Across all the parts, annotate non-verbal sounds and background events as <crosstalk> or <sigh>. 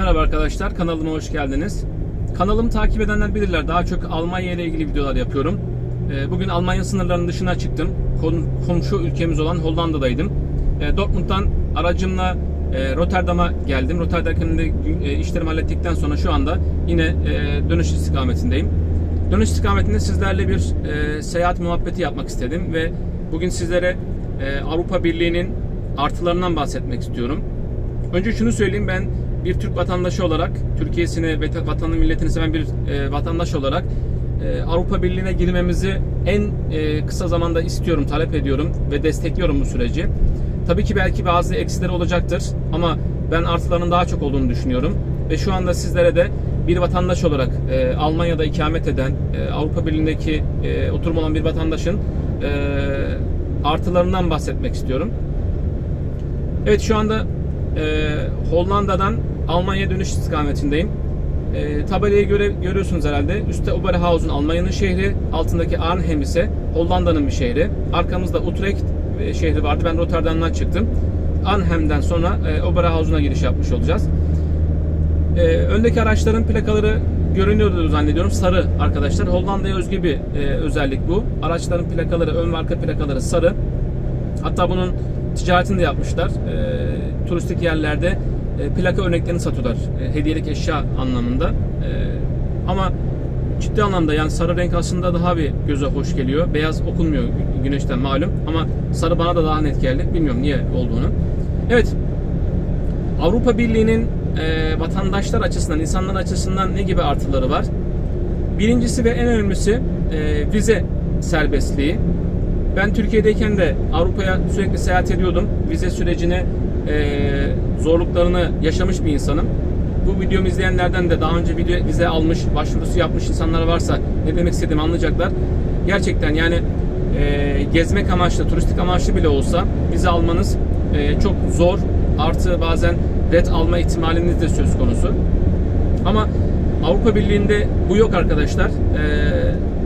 Merhaba arkadaşlar, kanalıma hoş geldiniz. Kanalımı takip edenler bilirler, daha çok Almanya ile ilgili videolar yapıyorum. Ee, bugün Almanya sınırlarının dışına çıktım. Komşu ülkemiz olan Hollanda'daydım. Ee, Dortmund'dan aracımla e, Rotterdam'a geldim. Rotterdam'da e, işlerimi hallettikten sonra şu anda yine e, dönüş istikametindeyim. Dönüş istikametinde sizlerle bir seyahat muhabbeti yapmak istedim ve bugün sizlere Avrupa Birliği'nin artılarından bahsetmek istiyorum. Önce şunu söyleyeyim ben bir Türk vatandaşı olarak, Türkiye'sini ve vatanını milletini seven bir e, vatandaş olarak e, Avrupa Birliği'ne girmemizi en e, kısa zamanda istiyorum, talep ediyorum ve destekliyorum bu süreci. Tabii ki belki bazı eksileri olacaktır ama ben artılarının daha çok olduğunu düşünüyorum. Ve şu anda sizlere de bir vatandaş olarak e, Almanya'da ikamet eden, e, Avrupa Birliği'ndeki e, oturum olan bir vatandaşın e, artılarından bahsetmek istiyorum. Evet şu anda e, Hollanda'dan Almanya dönüş istikametindeyim. E, tabelayı göre, görüyorsunuz herhalde. Üstte Oberhausen Almanya'nın şehri, altındaki Arnhem ise Hollanda'nın bir şehri. Arkamızda Utrecht e, şehri vardı. Ben Rotterdam'dan çıktım. Arnhem'den sonra e, Oberhausen'a giriş yapmış olacağız. E, öndeki araçların plakaları görünüyordu zannediyorum. Sarı arkadaşlar. Hollanda'ya özgü bir e, özellik bu. Araçların plakaları, ön ve arka plakaları sarı. Hatta bunun ticaretini de yapmışlar. E, turistik yerlerde e, plaka örneklerini satıyorlar. E, hediyelik eşya anlamında. E, ama ciddi anlamda yani sarı renk aslında daha bir göze hoş geliyor. Beyaz okunmuyor güneşten malum ama sarı bana da daha net geldi. Bilmiyorum niye olduğunu. Evet. Avrupa Birliği'nin e, vatandaşlar açısından, insanlar açısından ne gibi artıları var? Birincisi ve en önemlisi e, vize serbestliği. Ben Türkiye'deyken de Avrupa'ya sürekli seyahat ediyordum. Vize sürecini e, zorluklarını yaşamış bir insanım. Bu videomu izleyenlerden de daha önce video vize almış, başvurusu yapmış insanlar varsa ne demek istediğimi anlayacaklar. Gerçekten yani e, gezmek amaçlı, turistik amaçlı bile olsa vize almanız e, çok zor. Artı bazen red alma ihtimaliniz de söz konusu. Ama Avrupa Birliği'nde bu yok arkadaşlar.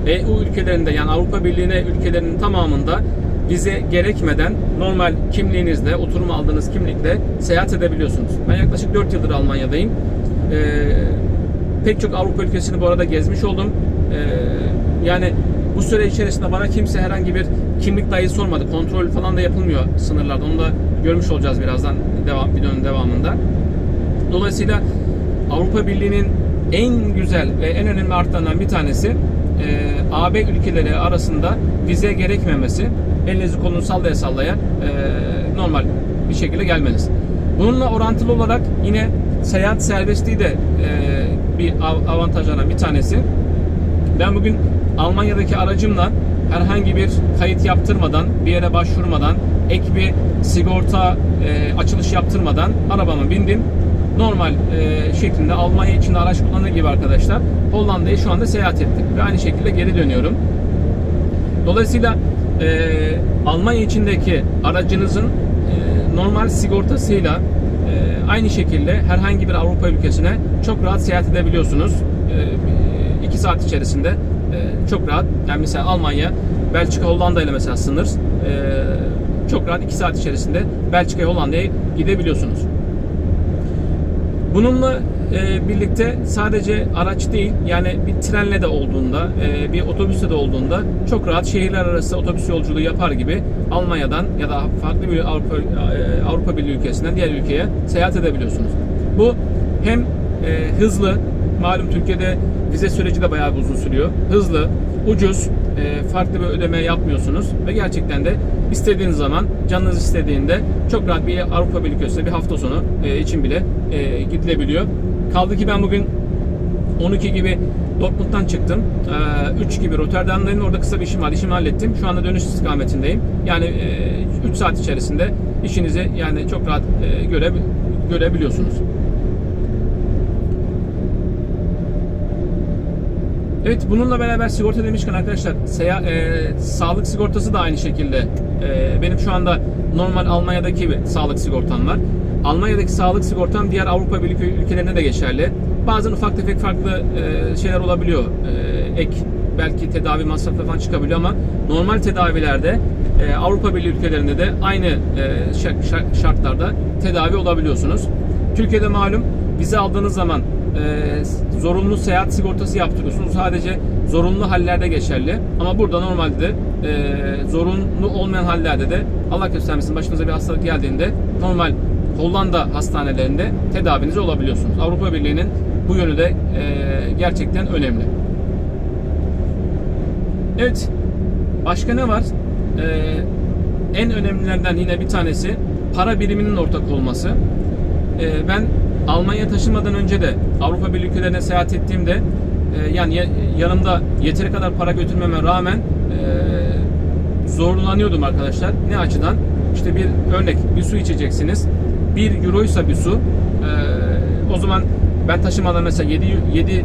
Ee, EU ülkelerinde yani Avrupa Birliği'ne ülkelerinin tamamında vize gerekmeden normal kimliğinizle, oturum aldığınız kimlikle seyahat edebiliyorsunuz. Ben yaklaşık 4 yıldır Almanya'dayım. Ee, pek çok Avrupa ülkesini bu arada gezmiş oldum. Ee, yani bu süre içerisinde bana kimse herhangi bir kimlik dahi sormadı. Kontrol falan da yapılmıyor sınırlarda. Onu da görmüş olacağız birazdan devam, videonun devamında. Dolayısıyla Avrupa Birliği'nin en güzel ve en önemli artlarından bir tanesi e, AB ülkeleri arasında vize gerekmemesi elinizi kolunuzu sallaya sallaya e, normal bir şekilde gelmeniz. Bununla orantılı olarak yine seyahat serbestliği de e, bir avantajlarından bir tanesi. Ben bugün Almanya'daki aracımla herhangi bir kayıt yaptırmadan, bir yere başvurmadan, ek bir sigorta e, açılış yaptırmadan arabama bindim. Normal e, şeklinde Almanya için araç kullanır gibi arkadaşlar Hollanda'ya şu anda seyahat ettim ve aynı şekilde geri dönüyorum. Dolayısıyla e, Almanya içindeki aracınızın e, normal sigortasıyla e, aynı şekilde herhangi bir Avrupa ülkesine çok rahat seyahat edebiliyorsunuz. 2 e, saat içerisinde e, çok rahat. Yani mesela Almanya, Belçika, Hollanda ile mesela sınır. E, çok rahat 2 saat içerisinde Belçika'ya, Hollanda'ya gidebiliyorsunuz. Bununla e, birlikte sadece araç değil yani bir trenle de olduğunda e, bir otobüste de olduğunda çok rahat şehirler arası otobüs yolculuğu yapar gibi Almanya'dan ya da farklı bir Avrupa, e, Avrupa Birliği ülkesinden diğer ülkeye seyahat edebiliyorsunuz. Bu hem e, hızlı malum Türkiye'de vize süreci de bayağı uzun sürüyor. Hızlı, ucuz, e, farklı bir ödeme yapmıyorsunuz ve gerçekten de istediğiniz zaman canınız istediğinde çok rahat bir Avrupa Birliği ülkesinde bir hafta sonu e, için bile e, gidilebiliyor. Kaldı ki ben bugün 12 gibi Dortmund'dan çıktım. 3 gibi Rotterdam'dayım. Orada kısa bir işim var. İşimi hallettim. Şu anda dönüş istikametindeyim. Yani 3 saat içerisinde işinizi yani çok rahat göre, görebiliyorsunuz. Evet bununla beraber sigorta demişken arkadaşlar seya, e, sağlık sigortası da aynı şekilde. E, benim şu anda normal Almanya'daki bir sağlık sigortam var. Almanya'daki sağlık sigortam diğer Avrupa Birliği ülkelerine de geçerli. Bazen ufak tefek farklı e, şeyler olabiliyor. E, ek belki tedavi masrafı falan çıkabiliyor ama normal tedavilerde e, Avrupa Birliği ülkelerinde de aynı şartlarda tedavi olabiliyorsunuz. Türkiye'de malum vize aldığınız zaman zorunlu seyahat sigortası yaptırıyorsunuz. Sadece zorunlu hallerde geçerli. Ama burada normalde zorunlu olmayan hallerde de Allah göstermesin başınıza bir hastalık geldiğinde normal Hollanda hastanelerinde tedaviniz olabiliyorsunuz. Avrupa Birliği'nin bu yönü de e, gerçekten önemli. Evet. Başka ne var? Ee, en önemlilerden yine bir tanesi para biriminin ortak olması. Ee, ben Almanya taşınmadan önce de Avrupa Birliği ülkelerine seyahat ettiğimde e, yani yanımda yeteri kadar para götürmeme rağmen e, zorlanıyordum arkadaşlar. Ne açıdan? İşte bir örnek bir su içeceksiniz. 1 euroysa bir su e, o zaman ben taşımadan mesela 7, 7 e,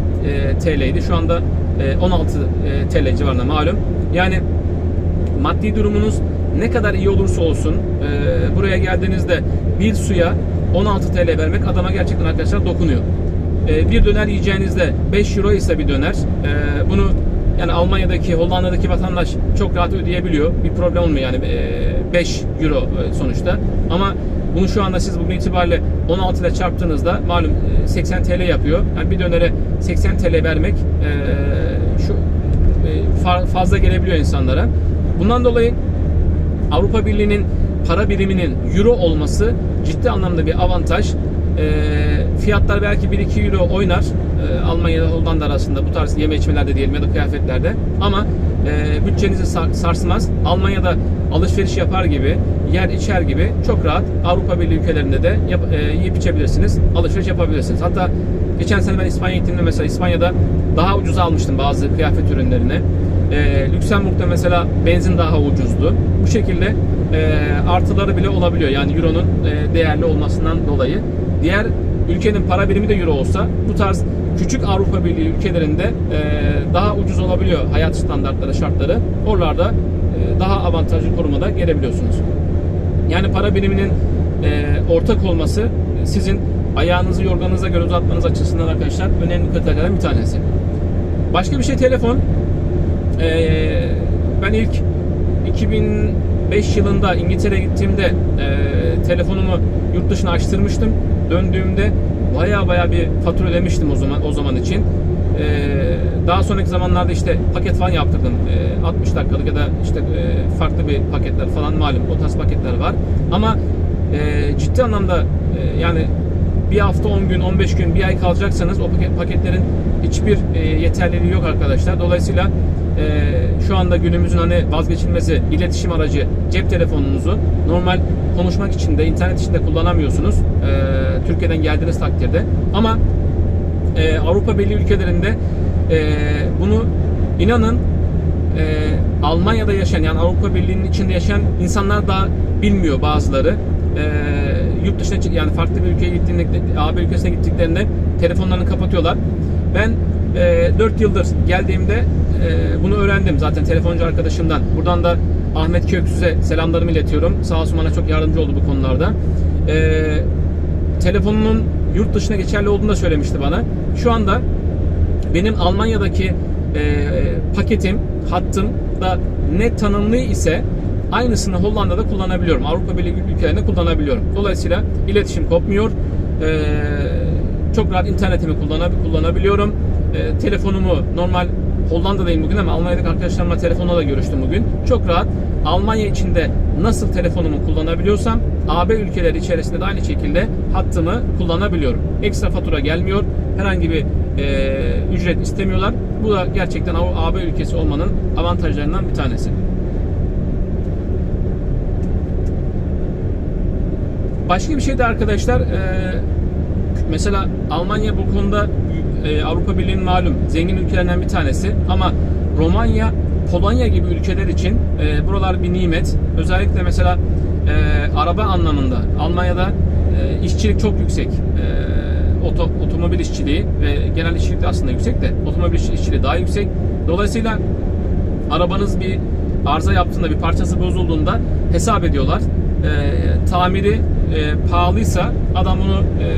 TL'ydi. Şu anda e, 16 e, TL civarında malum. Yani maddi durumunuz ne kadar iyi olursa olsun e, buraya geldiğinizde bir suya 16 TL vermek adama gerçekten arkadaşlar dokunuyor. E, bir döner yiyeceğinizde 5 euro ise bir döner. E, bunu yani Almanya'daki, Hollanda'daki vatandaş çok rahat ödeyebiliyor. Bir problem olmuyor yani e, 5 euro e, sonuçta. Ama bunu şu anda siz bugün itibariyle 16 ile çarptığınızda malum 80 e, TL yapıyor. Yani bir dönere 80 TL vermek e, şu e, fazla gelebiliyor insanlara. Bundan dolayı Avrupa Birliği'nin para biriminin euro olması ciddi anlamda bir avantaj. E, fiyatlar belki 1-2 euro oynar e, Almanya ile Hollanda arasında bu tarz yeme içmelerde diyelim ya da kıyafetlerde ama e, bütçenizi sar, sarsmaz. Almanya'da alışveriş yapar gibi, yer içer gibi çok rahat Avrupa Birliği ülkelerinde de yap, e, yiyip içebilirsiniz, alışveriş yapabilirsiniz. Hatta geçen sene ben İspanya gittiğimde mesela İspanya'da daha ucuz almıştım bazı kıyafet ürünlerini. E, Lüksemburg'da mesela benzin daha ucuzdu. Bu şekilde e, artıları bile olabiliyor. Yani Euro'nun e, değerli olmasından dolayı. Diğer ülkenin para birimi de Euro olsa bu tarz küçük Avrupa Birliği ülkelerinde e, daha ucuz olabiliyor hayat standartları, şartları. Oralarda daha avantajlı korumada gelebiliyorsunuz. Yani para biriminin e, ortak olması sizin ayağınızı yorganınıza göre uzatmanız açısından arkadaşlar önemli kriterlerden bir tanesi. Başka bir şey telefon. Ben ilk 2005 yılında İngiltere'ye gittiğimde e, telefonumu yurt dışına açtırmıştım. Döndüğümde baya baya bir fatura ödemiştim o zaman o zaman için. Ee, daha sonraki zamanlarda işte paket falan yaptırdım. Ee, 60 dakikalık ya da işte e, farklı bir paketler falan malum o tarz paketler var. Ama e, ciddi anlamda e, yani bir hafta 10 gün 15 gün bir ay kalacaksanız o paket, paketlerin hiçbir yeterliliği yok arkadaşlar. Dolayısıyla e, şu anda günümüzün hani vazgeçilmezi iletişim aracı cep telefonunuzu normal konuşmak için de internet için de kullanamıyorsunuz. E, Türkiye'den geldiğiniz takdirde. Ama e, Avrupa Birliği ülkelerinde e, bunu inanın e, Almanya'da yaşayan yani Avrupa Birliği'nin içinde yaşayan insanlar da bilmiyor bazıları. E, yurt dışına yani farklı bir ülkeye gittiğinde AB ülkesine gittiklerinde telefonlarını kapatıyorlar. Ben e, 4 yıldır geldiğimde e, bunu öğrendim zaten telefoncu arkadaşımdan. Buradan da Ahmet Köksüz'e selamlarımı iletiyorum. Sağ olsun bana çok yardımcı oldu bu konularda. E, telefonunun yurt dışına geçerli olduğunu da söylemişti bana. Şu anda benim Almanya'daki e, paketim, hattım da ne tanımlı ise aynısını Hollanda'da kullanabiliyorum. Avrupa Birliği ülkelerinde kullanabiliyorum. Dolayısıyla iletişim kopmuyor. E, çok rahat internetimi kullanabiliyorum. E, telefonumu normal Hollanda'dayım bugün ama Almanya'daki arkadaşlarımla telefonla da görüştüm bugün. Çok rahat Almanya içinde nasıl telefonumu kullanabiliyorsam AB ülkeleri içerisinde de aynı şekilde hattımı kullanabiliyorum. Ekstra fatura gelmiyor. Herhangi bir e, ücret istemiyorlar. Bu da gerçekten AB ülkesi olmanın avantajlarından bir tanesi. Başka bir şey de arkadaşlar e, mesela Almanya bu konuda e, Avrupa Birliği'nin malum zengin ülkelerinden bir tanesi ama Romanya, Polonya gibi ülkeler için e, buralar bir nimet. Özellikle mesela e, araba anlamında Almanya'da e, işçilik çok yüksek. E, oto, otomobil işçiliği ve genel işçilik de aslında yüksek de otomobil işçiliği daha yüksek. Dolayısıyla arabanız bir arıza yaptığında bir parçası bozulduğunda hesap ediyorlar. E, tamiri e, pahalıysa adam bunu e,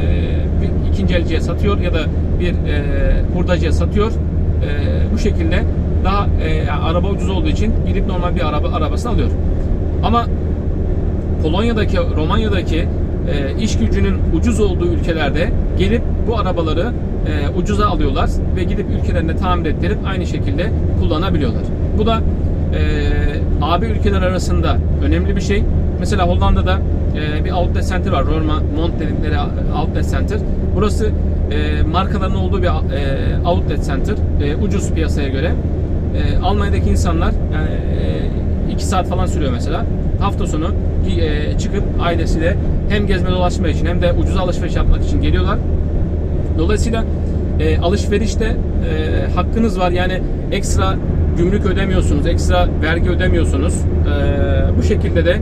bir ikinci elciye satıyor ya da bir e, hurdacıya satıyor. E, bu şekilde daha e, araba ucuz olduğu için gidip normal bir araba arabasını alıyor. Ama Polonya'daki, Romanya'daki e, iş gücünün ucuz olduğu ülkelerde gelip bu arabaları e, ucuza alıyorlar ve gidip ülkelerinde tamir ettirip aynı şekilde kullanabiliyorlar. Bu da e, AB ülkeler arasında önemli bir şey. Mesela Hollanda'da e, bir outlet center var. Roma Mont dedikleri outlet center. Burası e, markaların olduğu bir e, outlet center. E, ucuz piyasaya göre. E, Almanya'daki insanlar yani e, 2 saat falan sürüyor mesela. Hafta sonu e, çıkıp ailesiyle hem gezme dolaşma için hem de ucuz alışveriş yapmak için geliyorlar. Dolayısıyla e, alışverişte e, hakkınız var. Yani ekstra gümrük ödemiyorsunuz, ekstra vergi ödemiyorsunuz. E, bu şekilde de e,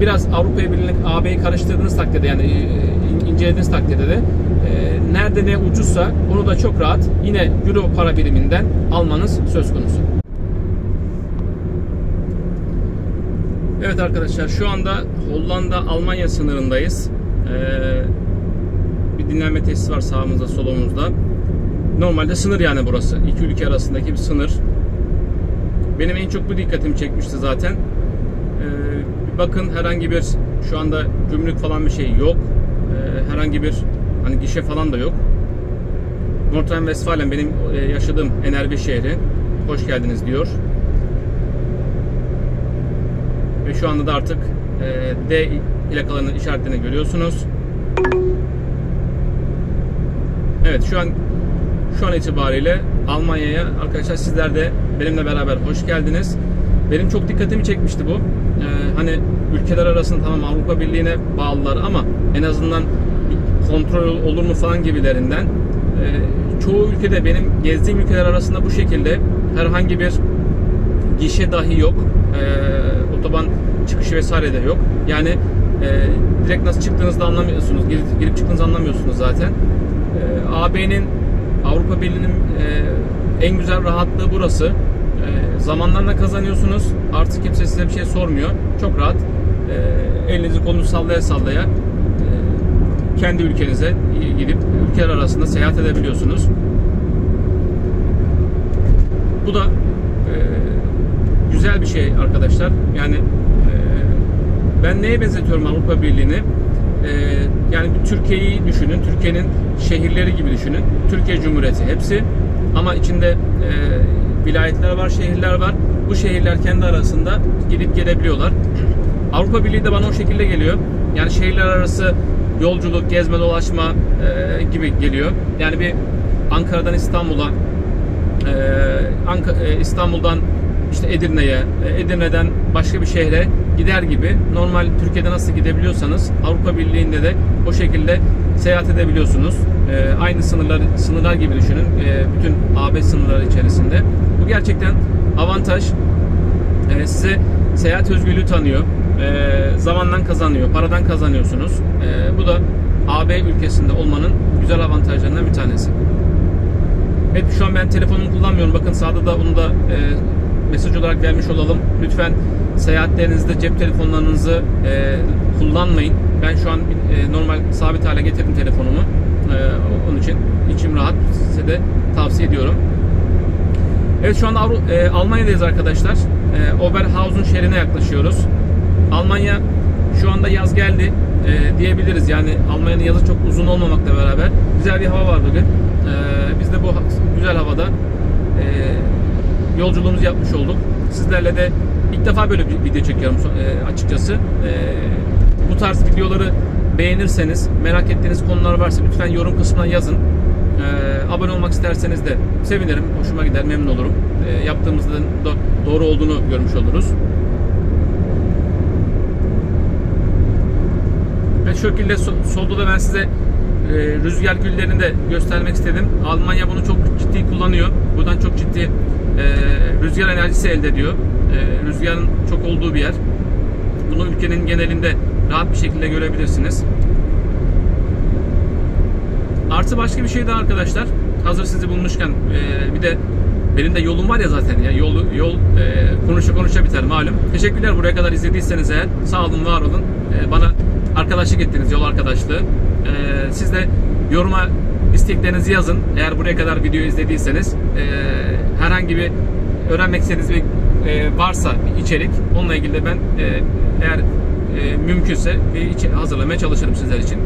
biraz Avrupa Birliği AB'yi karıştırdığınız takdirde yani e, incelediğiniz takdirde de e, nerede ne ucuzsa onu da çok rahat yine euro para biriminden almanız söz konusu. Evet arkadaşlar şu anda Hollanda Almanya sınırındayız. Ee, bir dinlenme tesisi var sağımızda solumuzda. Normalde sınır yani burası. İki ülke arasındaki bir sınır. Benim en çok bu dikkatimi çekmişti zaten. Ee, bir bakın herhangi bir şu anda gümrük falan bir şey yok. Ee, herhangi bir hani gişe falan da yok. Nordrhein-Westfalen benim e, yaşadığım NRV şehri. Hoş geldiniz diyor. Ve şu anda da artık e, D plakalarının işaretlerini görüyorsunuz. Evet şu an şu an itibariyle Almanya'ya arkadaşlar sizler de benimle beraber hoş geldiniz. Benim çok dikkatimi çekmişti bu. Ee, hani ülkeler arasında tamam Avrupa Birliği'ne bağlılar ama en azından kontrol olur mu falan gibilerinden. Ee, çoğu ülkede benim gezdiğim ülkeler arasında bu şekilde herhangi bir gişe dahi yok. Ee, otoban çıkışı vesaire de yok. Yani e, direkt nasıl çıktığınızda anlamıyorsunuz. Girip, girip çıktığınızı anlamıyorsunuz zaten. Ee, AB'nin Avrupa Birliği'nin e, en güzel rahatlığı burası. E, zamanlarla kazanıyorsunuz. Artık kimse size bir şey sormuyor. Çok rahat. E, elinizi kolunuzu sallaya sallaya e, kendi ülkenize gidip ülkeler arasında seyahat edebiliyorsunuz. Bu da e, güzel bir şey arkadaşlar. Yani e, ben neye benzetiyorum Avrupa Birliği'ni? E, yani Türkiye'yi düşünün. Türkiye'nin şehirleri gibi düşünün. Türkiye Cumhuriyeti hepsi. Ama içinde e, vilayetler var, şehirler var. Bu şehirler kendi arasında gidip gelebiliyorlar. Avrupa Birliği de bana o şekilde geliyor. Yani şehirler arası yolculuk, gezme, dolaşma e, gibi geliyor. Yani bir Ankara'dan İstanbul'a, e, Anka, e, İstanbul'dan işte Edirne'ye, e, Edirne'den başka bir şehre gider gibi normal Türkiye'de nasıl gidebiliyorsanız Avrupa Birliği'nde de o şekilde seyahat edebiliyorsunuz. E, aynı sınırlar sınırlar gibi düşünün. E, bütün AB sınırları içerisinde. Bu gerçekten avantaj. Size seyahat özgürlüğü tanıyor. Zamandan kazanıyor, paradan kazanıyorsunuz. Bu da AB ülkesinde olmanın güzel avantajlarından bir tanesi. Evet şu an ben telefonumu kullanmıyorum. Bakın sağda da onu da e, mesaj olarak vermiş olalım. Lütfen seyahatlerinizde cep telefonlarınızı e, kullanmayın. Ben şu an e, normal sabit hale getirdim telefonumu. E, onun için içim rahat. Size de tavsiye ediyorum. Evet şu anda Avru e, Almanya'dayız arkadaşlar. E, Oberhausen şehrine yaklaşıyoruz. Almanya şu anda yaz geldi e, diyebiliriz. Yani Almanya'nın yazı çok uzun olmamakla beraber güzel bir hava var bugün. E, biz de bu güzel havada e, yolculuğumuzu yapmış olduk. Sizlerle de ilk defa böyle bir video çekiyorum e, açıkçası. E, bu tarz videoları beğenirseniz, merak ettiğiniz konular varsa lütfen yorum kısmına yazın. E, abone olmak isterseniz de sevinirim, hoşuma gider, memnun olurum. E, yaptığımızda da doğru olduğunu görmüş oluruz. Ve şekilde solda da ben size rüzgar güllerini de göstermek istedim. Almanya bunu çok ciddi kullanıyor. Buradan çok ciddi e, rüzgar enerjisi elde ediyor. E, rüzgarın çok olduğu bir yer. Bunu ülkenin genelinde rahat bir şekilde görebilirsiniz. Artı başka bir şey daha arkadaşlar. Hazır sizi bulmuşken e, bir de benim de yolum var ya zaten ya yol yol e, konuşa konuşa biter malum. Teşekkürler buraya kadar izlediyseniz eğer sağ olun var olun. E, bana arkadaşlık ettiniz yol arkadaşlığı. E, siz de yoruma isteklerinizi yazın. Eğer buraya kadar video izlediyseniz e, herhangi bir öğrenmek istediğiniz bir e, varsa bir içerik onunla ilgili de ben e, eğer e, mümkünse bir hazırlamaya çalışırım sizler için.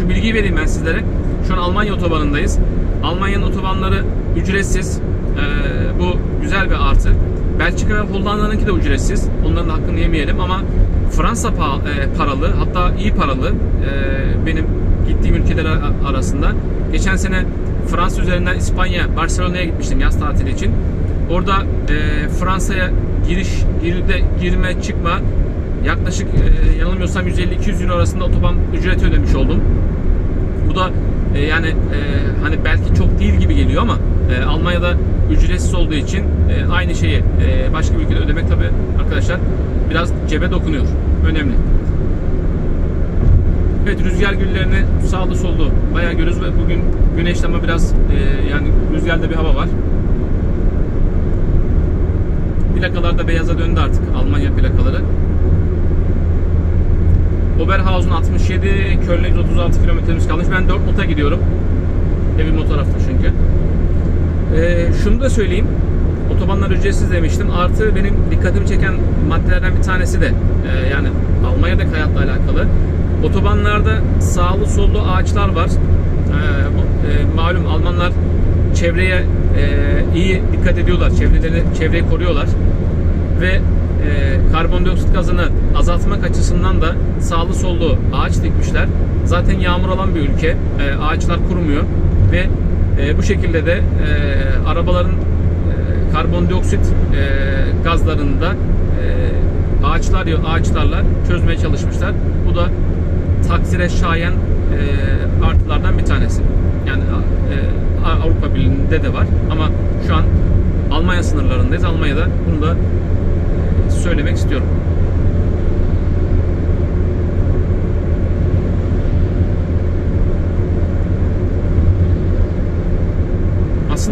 Şu bilgiyi vereyim ben sizlere. Şu an Almanya otobanındayız. Almanya'nın otobanları ücretsiz. E, bu güzel bir artı. Belçika ve Hollanda'nınki de ücretsiz. Onların hakkını yemeyelim ama Fransa e, paralı hatta iyi paralı e, benim gittiğim ülkeler arasında. Geçen sene Fransa üzerinden İspanya, Barcelona'ya gitmiştim yaz tatili için. Orada e, Fransa'ya giriş, girde, girme, çıkma yaklaşık e, yanılmıyorsam 150-200 euro arasında otoban ücreti ödemiş oldum. Bu da e, yani e, hani belki çok değil gibi geliyor ama e, Almanya'da ücretsiz olduğu için e, aynı şeyi e, başka bir ülkede ödemek tabi arkadaşlar biraz cebe dokunuyor. Önemli. Evet rüzgar güllerini sağlı sollu bayağı görüyoruz ve bugün güneşli ama biraz e, yani rüzgarda bir hava var. Plakalar da beyaza döndü artık Almanya plakaları. Oberhausen 67, Köln'e 136 kilometremiz kalmış. Ben Dortmund'a gidiyorum. Evim o tarafta çünkü. Ee, şunu da söyleyeyim. Otobanlar ücretsiz demiştim. Artı benim dikkatimi çeken maddelerden bir tanesi de e, yani Almanya'daki hayatla alakalı. Otobanlarda sağlı sollu ağaçlar var. E, bu, e, malum Almanlar çevreye e, iyi dikkat ediyorlar. Çevreleri, çevreyi koruyorlar. Ve e, karbondioksit gazını azaltmak açısından da sağlı sollu ağaç dikmişler. Zaten yağmur alan bir ülke. E, ağaçlar kurumuyor ve e, bu şekilde de e, arabaların e, karbondioksit e, gazlarını da e, ağaçlar ağaçlarla çözmeye çalışmışlar. Bu da takdire şayan e, artılardan bir tanesi. Yani e, Avrupa Birliği'nde de var ama şu an Almanya sınırlarındayız. Almanya'da bunu da e, söylemek istiyorum.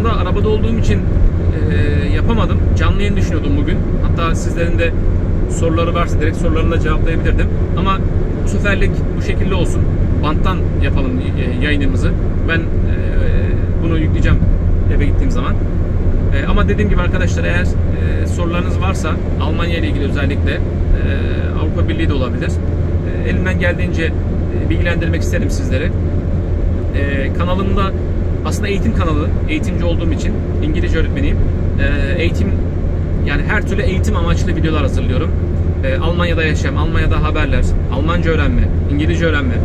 Aslında arabada olduğum için e, yapamadım. Canlı yayın düşünüyordum bugün. Hatta sizlerin de soruları varsa direkt sorularını da cevaplayabilirdim. Ama bu seferlik bu şekilde olsun. Banttan yapalım yayınımızı. Ben e, bunu yükleyeceğim eve gittiğim zaman. E, ama dediğim gibi arkadaşlar eğer e, sorularınız varsa Almanya ile ilgili özellikle e, Avrupa Birliği de olabilir. E, elimden geldiğince e, bilgilendirmek isterim sizleri. E, kanalımda aslında eğitim kanalı, eğitimci olduğum için İngilizce öğretmeniyim. E, eğitim yani her türlü eğitim amaçlı videolar hazırlıyorum. E, Almanya'da yaşam, Almanya'da haberler, Almanca öğrenme, İngilizce öğrenme,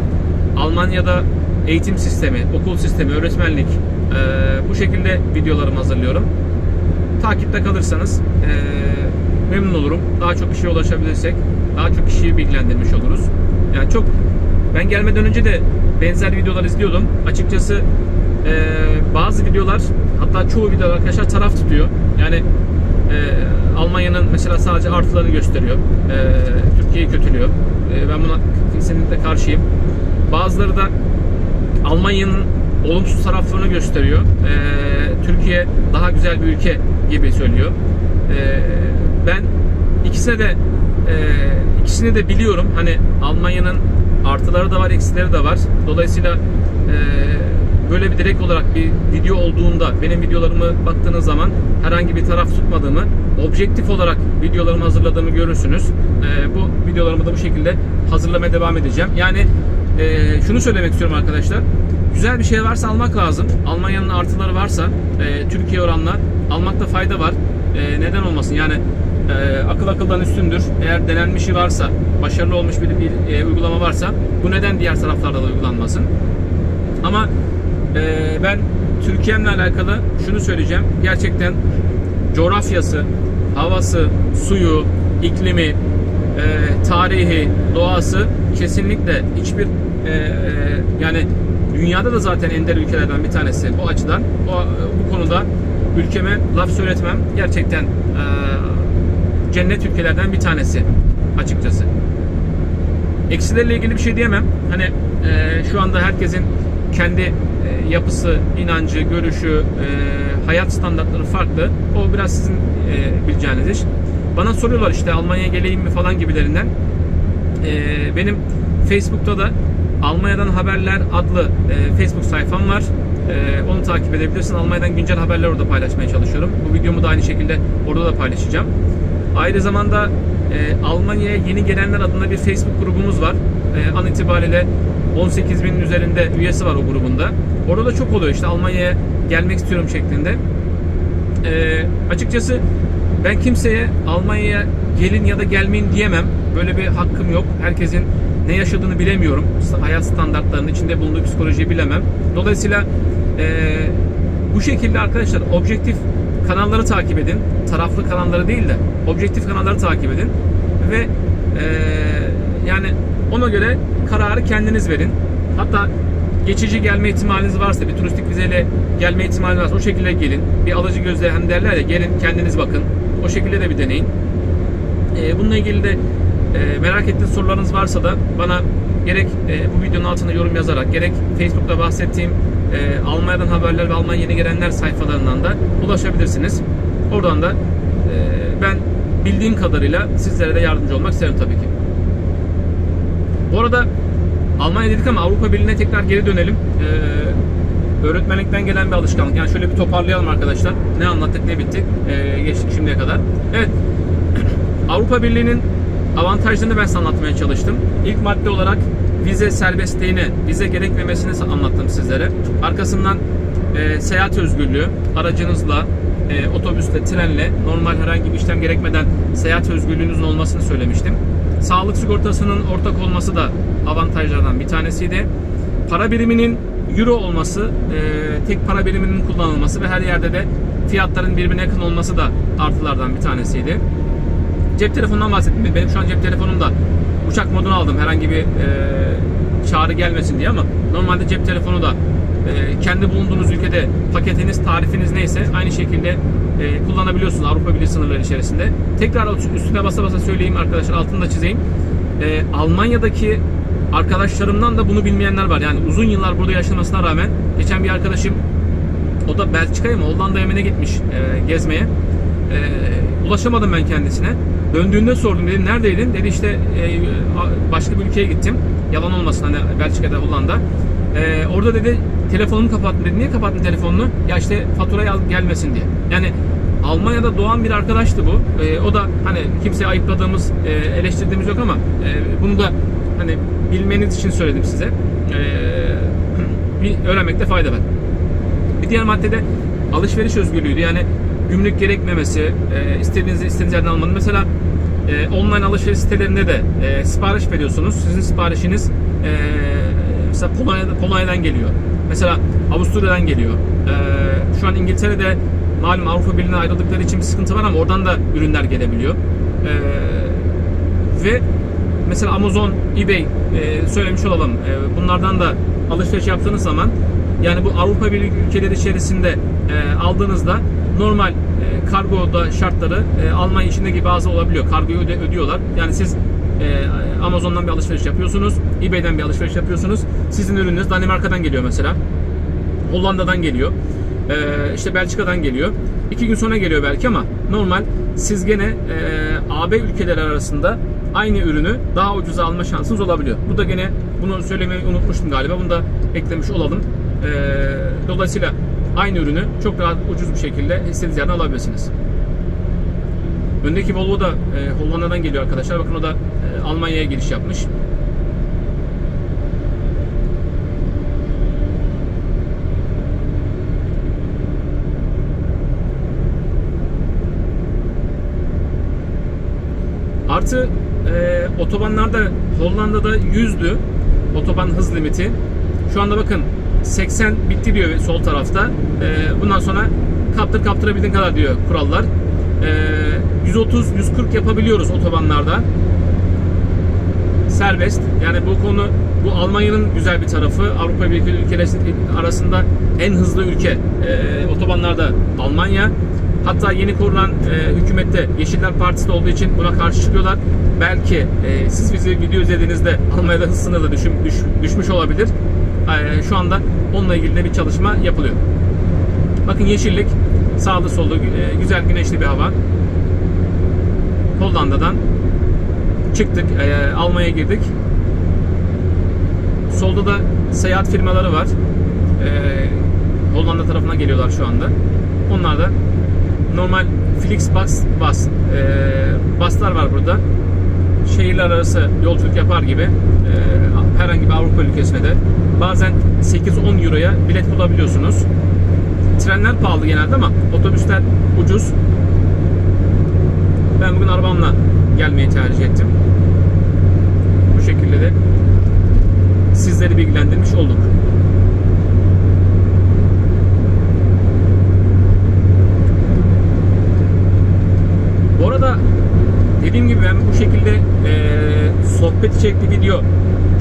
Almanya'da eğitim sistemi, okul sistemi, öğretmenlik e, bu şekilde videolarımı hazırlıyorum. Takipte kalırsanız memnun olurum. Daha çok kişiye ulaşabilirsek daha çok kişiyi bilgilendirmiş oluruz. Yani çok ben gelmeden önce de benzer videolar izliyordum. Açıkçası e, bazı videolar hatta çoğu videolar arkadaşlar taraf tutuyor. Yani e, Almanya'nın mesela sadece artılarını gösteriyor. E, Türkiye'yi kötülüyor. E, ben buna kesinlikle karşıyım. Bazıları da Almanya'nın olumsuz taraflarını gösteriyor. E, Türkiye daha güzel bir ülke gibi söylüyor. E, ben ikisine de e, ikisini de biliyorum. Hani Almanya'nın artıları da var, eksileri de var. Dolayısıyla e, böyle bir direkt olarak bir video olduğunda benim videolarımı baktığınız zaman herhangi bir taraf tutmadığımı, objektif olarak videolarımı hazırladığımı görürsünüz. E, bu videolarımı da bu şekilde hazırlamaya devam edeceğim. Yani e, şunu söylemek istiyorum arkadaşlar. Güzel bir şey varsa almak lazım. Almanya'nın artıları varsa e, Türkiye oranla almakta fayda var. E, neden olmasın? Yani e, akıl akıldan üstündür. Eğer denenmişi varsa, başarılı olmuş bir, bir e, uygulama varsa bu neden diğer taraflarda da uygulanmasın? Ama e, ben Türkiye'mle alakalı şunu söyleyeceğim. Gerçekten coğrafyası, havası, suyu, iklimi, e, tarihi, doğası kesinlikle hiçbir e, e, yani dünyada da zaten ender ülkelerden bir tanesi bu açıdan. O, bu konuda ülkeme laf söyletmem. Gerçekten e, cennet ülkelerden bir tanesi açıkçası. Eksilerle ilgili bir şey diyemem. Hani e, şu anda herkesin kendi e, yapısı, inancı, görüşü, e, hayat standartları farklı. O biraz sizin e, bileceğiniz iş. Bana soruyorlar işte Almanya'ya geleyim mi falan gibilerinden. Benim Facebook'ta da Almanya'dan Haberler adlı Facebook sayfam var. Onu takip edebilirsin. Almanya'dan güncel haberler orada paylaşmaya çalışıyorum. Bu videomu da aynı şekilde orada da paylaşacağım. Aynı zamanda e, Almanya'ya yeni gelenler adına bir Facebook grubumuz var. An itibariyle 18 binin üzerinde üyesi var o grubunda. Orada da çok oluyor işte Almanya'ya gelmek istiyorum şeklinde. E, açıkçası ben kimseye Almanya'ya gelin ya da gelmeyin diyemem. Böyle bir hakkım yok. Herkesin ne yaşadığını bilemiyorum. Hayat standartlarının içinde bulunduğu psikolojiyi bilemem. Dolayısıyla e, bu şekilde arkadaşlar objektif kanalları takip edin. Taraflı kanalları değil de objektif kanalları takip edin. Ve e, yani ona göre kararı kendiniz verin. Hatta geçici gelme ihtimaliniz varsa bir turistik vizeyle gelme ihtimaliniz varsa o şekilde gelin. Bir alıcı gözle hani derler ya gelin kendiniz bakın. O şekilde de bir deneyin. E, bununla ilgili de e, merak ettiğiniz sorularınız varsa da bana gerek e, bu videonun altına yorum yazarak gerek Facebook'ta bahsettiğim e, Almanya'dan haberler ve Almanya yeni gelenler sayfalarından da ulaşabilirsiniz. Oradan da e, ben bildiğim kadarıyla sizlere de yardımcı olmak isterim tabii ki. Bu arada Almanya dedik ama Avrupa Birliği'ne tekrar geri dönelim. Ee, öğretmenlikten gelen bir alışkanlık. Yani şöyle bir toparlayalım arkadaşlar. Ne anlattık ne bittik ee, geçtik şimdiye kadar. Evet. <clears throat> Avrupa Birliği'nin avantajlarını ben size anlatmaya çalıştım. İlk madde olarak vize serbestliğini, vize gerekmemesini anlattım sizlere. Arkasından e, seyahat özgürlüğü, aracınızla, e, otobüsle, trenle normal herhangi bir işlem gerekmeden seyahat özgürlüğünüzün olmasını söylemiştim. Sağlık sigortasının ortak olması da avantajlardan bir tanesiydi. Para biriminin euro olması, e, tek para biriminin kullanılması ve her yerde de fiyatların birbirine yakın olması da artılardan bir tanesiydi. Cep telefonundan bahsettim. Benim şu an cep telefonumda uçak modunu aldım herhangi bir e, çağrı gelmesin diye ama normalde cep telefonu da e, kendi bulunduğunuz ülkede paketiniz, tarifiniz neyse aynı şekilde e, kullanabiliyorsunuz Avrupa Birliği sınırları içerisinde. Tekrar üstüne basa basa söyleyeyim arkadaşlar altını da çizeyim. E, Almanya'daki arkadaşlarımdan da bunu bilmeyenler var. Yani uzun yıllar burada yaşamasına rağmen geçen bir arkadaşım o da Belçika'ya mı Hollanda'ya mı ne gitmiş e, gezmeye. E, ulaşamadım ben kendisine. Döndüğünde sordum dedim neredeydin? Dedi işte e, başka bir ülkeye gittim. Yalan olmasın hani Belçika'da Hollanda. E, orada dedi telefonumu kapattım dedi. Niye kapattın telefonunu? Ya işte faturayı al gelmesin diye. Yani Almanya'da doğan bir arkadaştı bu. E, o da hani kimseye ayıpladığımız, e, eleştirdiğimiz yok ama e, bunu da hani bilmeniz için söyledim size. E, <clears throat> bir öğrenmekte fayda var. Bir diğer maddede alışveriş özgürlüğüydü. Yani gümrük gerekmemesi, e, istediğiniz istediğiniz yerden almanın. Mesela e, online alışveriş sitelerinde de e, sipariş veriyorsunuz. Sizin siparişiniz e, mesela Polonya'da, Polonya'dan geliyor. Mesela Avusturya'dan geliyor. E, şu an İngiltere'de malum Avrupa Birliği'ne ayrıldıkları için bir sıkıntı var ama oradan da ürünler gelebiliyor. E, ve mesela Amazon, eBay e, söylemiş olalım. E, bunlardan da alışveriş yaptığınız zaman yani bu Avrupa Birliği ülkeleri içerisinde e, aldığınızda normal e, kargoda şartları e, Almanya içindeki bazı olabiliyor. Kargoyu öde, ödüyorlar. Yani siz e, Amazon'dan bir alışveriş yapıyorsunuz. eBay'den bir alışveriş yapıyorsunuz. Sizin ürününüz Danimarka'dan geliyor mesela. Hollanda'dan geliyor. E, işte Belçika'dan geliyor. İki gün sonra geliyor belki ama normal siz gene e, AB ülkeleri arasında aynı ürünü daha ucuza alma şansınız olabiliyor. Bu da gene bunu söylemeyi unutmuştum galiba. Bunu da eklemiş olalım. E, dolayısıyla aynı ürünü çok daha ucuz bir şekilde istediğiniz yerden alabilirsiniz. Öndeki Volvo da e, Hollanda'dan geliyor arkadaşlar. Bakın o da e, Almanya'ya giriş yapmış. Artı e, otobanlarda Hollanda'da 100'dü otoban hız limiti. Şu anda bakın 80 bitti diyor sol tarafta. E, bundan sonra kaptır kaptırabildiğin kadar diyor kurallar. E, 130-140 yapabiliyoruz otobanlarda. Serbest. Yani bu konu bu Almanya'nın güzel bir tarafı. Avrupa Birliği ülkeleri arasında en hızlı ülke e, otobanlarda Almanya. Hatta yeni kurulan e, hükümette Yeşiller Partisi olduğu için buna karşı çıkıyorlar. Belki e, siz bizi video izlediğinizde Almanya'da hız sınırı düşüm, düş, düşmüş olabilir. E, şu anda onunla ilgili de bir çalışma yapılıyor. Bakın yeşillik, sağlı sollu, e, güzel güneşli bir hava. Hollanda'dan çıktık, e, Almanya'ya girdik. Solda da seyahat firmaları var. E, Hollanda tarafına geliyorlar şu anda. Onlar da normal Flixbus bus, e, buslar var burada. Şehirler arası yolculuk yapar gibi e, herhangi bir Avrupa ülkesine de bazen 8-10 euroya bilet bulabiliyorsunuz. Trenler pahalı genelde ama otobüsler ucuz. Ben bugün arabamla gelmeyi tercih ettim. Bu şekilde de sizleri bilgilendirmiş olduk. Bu arada dediğim gibi ben bu şekilde e, sohbet içerikli video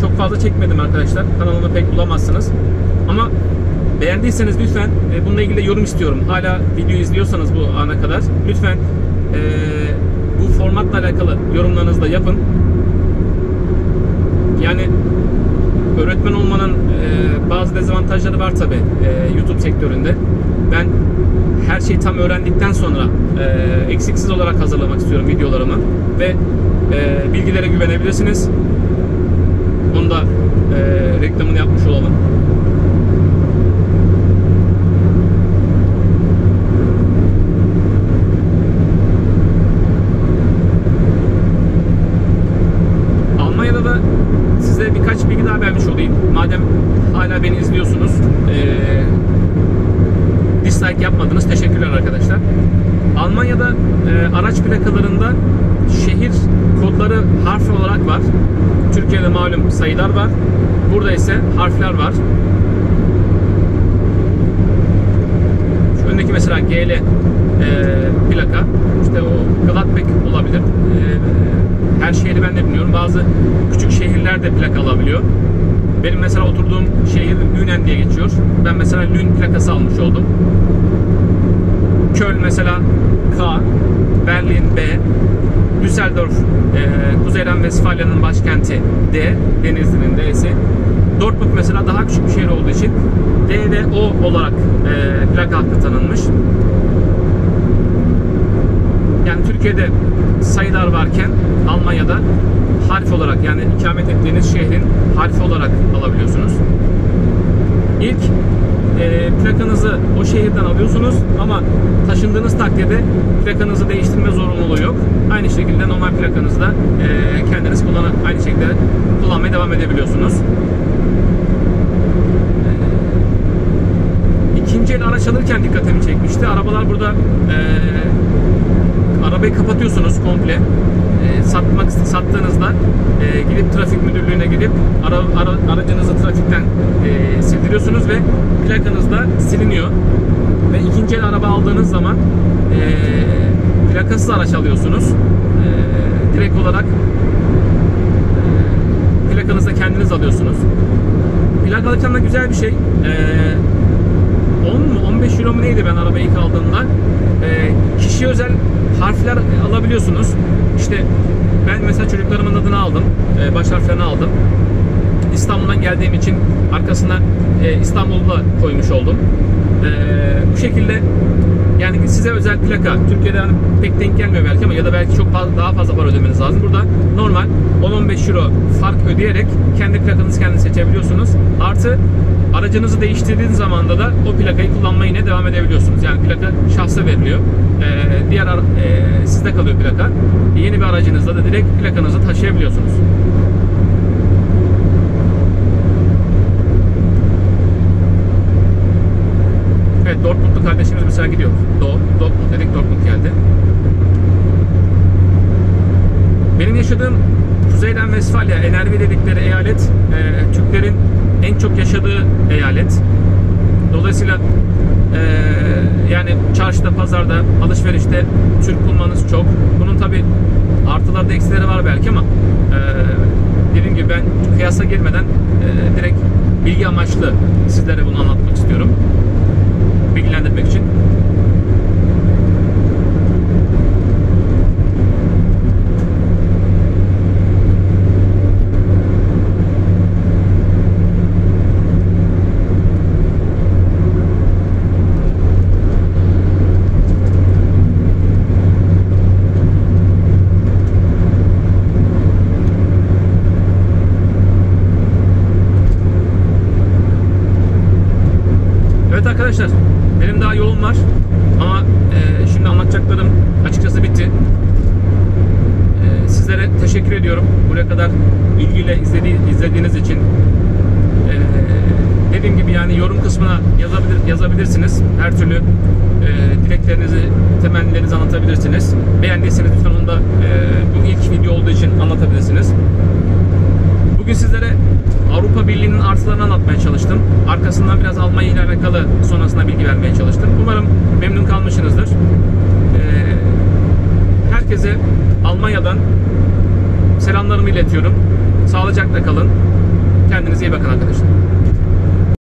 çok fazla çekmedim arkadaşlar. Kanalımda pek bulamazsınız. Ama beğendiyseniz lütfen e, bununla ilgili yorum istiyorum. Hala video izliyorsanız bu ana kadar lütfen e, bu formatla alakalı yorumlarınızı da yapın. Yani öğretmen olmanın e, bazı dezavantajları var tabi e, YouTube sektöründe. Ben her şeyi tam öğrendikten sonra e, eksiksiz olarak hazırlamak istiyorum videolarımı ve e, bilgilere güvenebilirsiniz. Bunu da e, reklamını yapmış olalım. Almanya'da da size birkaç bilgi daha vermiş olayım. Madem hala beni izliyorsunuz. Eee dislike yapmadınız. Teşekkürler arkadaşlar. Almanya'da e, araç plakalarında şehir kodları harf olarak var. Türkiye'de malum sayılar var. Burada harfler var. Şu öndeki mesela GL e, plaka. İşte o Gladbeck olabilir. E, her şehri ben de bilmiyorum. Bazı küçük şehirler de plaka alabiliyor. Benim mesela oturduğum şehir Lünen diye geçiyor. Ben mesela Lün plakası almış oldum. Köln mesela K, Berlin B, Düsseldorf, e, Kuzeyden Westfalya'nın başkenti D, Denizli'nin D'si. Dortmund mesela daha küçük bir şehir olduğu için D ve O olarak e, plaka hakkı tanınmış. Yani Türkiye'de sayılar varken Almanya'da harf olarak yani ikamet ettiğiniz şehrin harfi olarak alabiliyorsunuz. İlk e, plakanızı o şehirden alıyorsunuz ama taşındığınız takdirde plakanızı değiştirme zorunluluğu yok. Aynı şekilde normal plakanızı da e, kendiniz kullan aynı şekilde kullanmaya devam edebiliyorsunuz. İkinci el araç alırken dikkatimi çekmişti. Arabalar burada e, arabayı kapatıyorsunuz komple. E, satmak sattığınızda e, gidip trafik müdürlüğüne gidip ara, ara, aracınızı trafikten e, sildiriyorsunuz ve plakanız da siliniyor. Ve ikinci el araba aldığınız zaman e, plakasız araç alıyorsunuz. E, direkt olarak e, plakanızı da kendiniz alıyorsunuz. Plak alırken de güzel bir şey. E, 10 mu 15 euro mu neydi ben arabayı ilk aldığımda e, kişi özel harfler alabiliyorsunuz işte ben mesela çocuklarımın adını aldım e, baş harflerini aldım İstanbul'dan geldiğim için arkasına e, İstanbul'da koymuş oldum e, bu şekilde yani size özel plaka Türkiye'de hani pek denk gelmiyor belki ama ya da belki çok fazla, daha fazla para ödemeniz lazım. Burada normal 10-15 euro fark ödeyerek kendi plakanızı kendiniz seçebiliyorsunuz. Artı aracınızı değiştirdiğiniz zamanda da o plakayı kullanmaya yine devam edebiliyorsunuz. Yani plaka şahsa veriliyor. Ee, diğer e, sizde kalıyor plaka. Yeni bir aracınızda da direkt plakanızı taşıyabiliyorsunuz. Evet Dortmundlu kardeşimiz mesela gidiyor. Doğu, Dortmund dedik Dortmund geldi. Benim yaşadığım Kuzeyden Westfalia, Enervi dedikleri eyalet e, Türklerin en çok yaşadığı eyalet. Dolayısıyla e, yani çarşıda, pazarda, alışverişte Türk bulmanız çok. Bunun tabi artıları da eksileri var belki ama e, dediğim gibi ben kıyasa girmeden e, direkt bilgi amaçlı sizlere bunu anlatmak istiyorum. Bilgilendirmek için. Evet arkadaşlar benim daha yolum var. Ama e, şimdi anlatacaklarım açıkçası bitti. E, sizlere teşekkür ediyorum. Buraya kadar ilgiyle izledi, izlediğiniz için. E, dediğim gibi yani yorum kısmına yazabilir, yazabilirsiniz. Her türlü e, dileklerinizi, temennilerinizi anlatabilirsiniz. Beğendiyseniz lütfen onu da e, bu ilk video olduğu için anlatabilirsiniz. Bugün sizlere Avrupa Birliği'nin artılarını anlatmaya çalıştım. Arkasından biraz Almanya ile alakalı sonrasında bilgi vermeye çalıştım. Umarım memnun kalmışsınızdır. Ee, herkese Almanya'dan selamlarımı iletiyorum. Sağlıcakla kalın. Kendinize iyi bakın arkadaşlar.